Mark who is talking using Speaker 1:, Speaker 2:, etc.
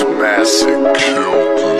Speaker 1: Massive, kill.